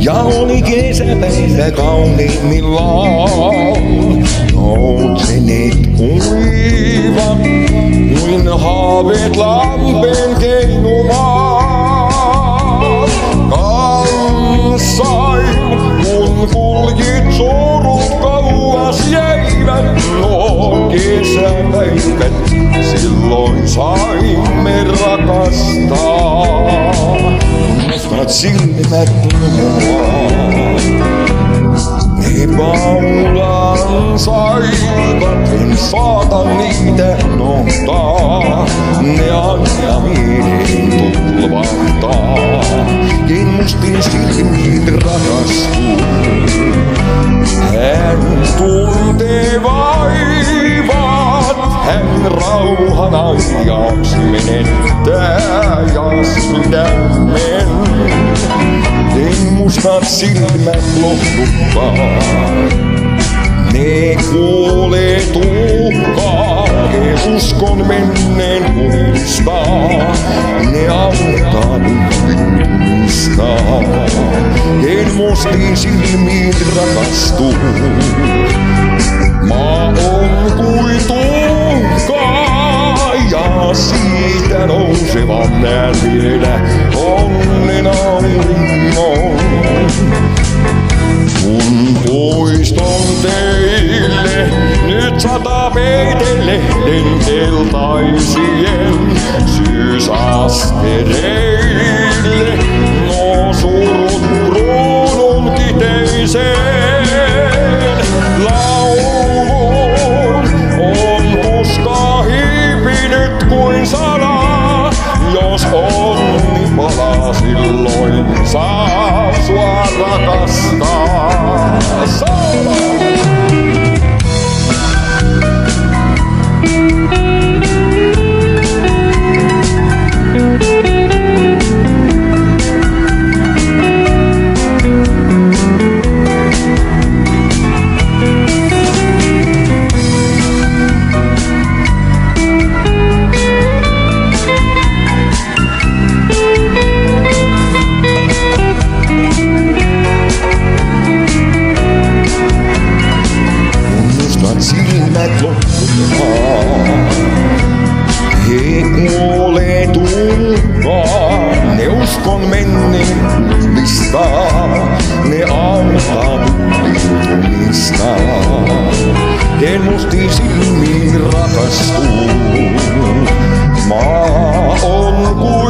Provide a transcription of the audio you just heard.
Ja oli kesäpäivä kauniimmillaan. Noutseneet uivat, kuin haaveet lampeen keinumaan. Kanssain, kun kuljit surut kauas jäivät nuo kesäpäivät, silloin saimme silmät mua, ne paulaan saivat, en saata niitä nohtaa. Ne aina miehen tulvahtaa, ken mustiin silmiin rakastuu. Hän tuntee vaivat, hän rauhan ajaksi menettää ja sydämen. Mustat silmät lohduttaa, ne kuolee tuhkaa, he uskon menneen muistaa, ne auttaa nyt muistaa. En mustiin silmiin rakastuu. Maa on kuin tuhkaa ja siitä nousevan näen vielä onnen auringon. Keltaisien syysastereille. No surut mulle tullaan. Ne uskon menneen listaa, ne aina tunnistaa. Teen musti silmiin rakastuu, maa on kuin